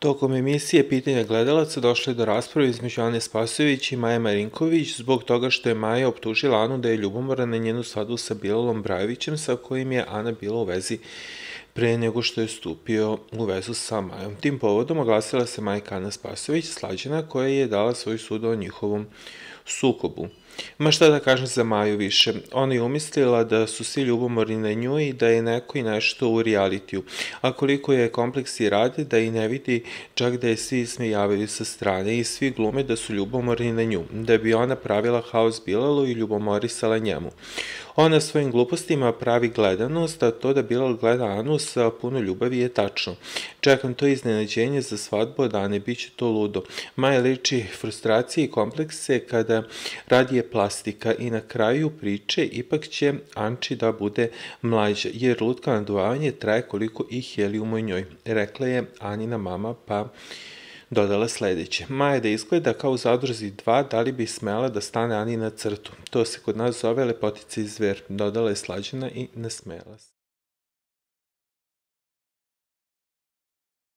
Tokom emisije Pitanja gledalaca došlo je do rasprave između Ane Spasojević i Maje Marinković zbog toga što je Maja optužila Anu da je ljubomora na njenu svadbu sa Bilalom Brajevićem sa kojim je Ana bila u vezi pre nego što je stupio u vezu sa Majom. Tim povodom oglasila se majka Ana Spasović, slađena koja je dala svoj sud o njihovom sukobu. Ma šta da kažem za Maju više, ona je umislila da su svi ljubomorni na nju i da je neko i nešto u realitiju, a koliko je kompleksi rade da i ne vidi čak da je svi smijavili sa strane i svi glume da su ljubomorni na nju, da bi ona pravila haos Bilalu i ljubomorisala njemu. Ona svojim glupostima pravi gledanost, a to da Bilal gleda Anu sa puno ljubavi je tačno. Čekam to iznenađenje za svadbu od Ane, bit će to ludo. Maja liči frustracije i komplekse kada radi je plastika i na kraju priče ipak će Anči da bude mlađa, jer lutka naduvavanje traje koliko i helijum u njoj. Rekla je Anina mama, pa dodala sledeće. Maja da izgleda kao u zadruzi 2, da li bi smela da stane Ani na crtu? To se kod nas zove lepotica i zver, dodala je slađena i nasmela se.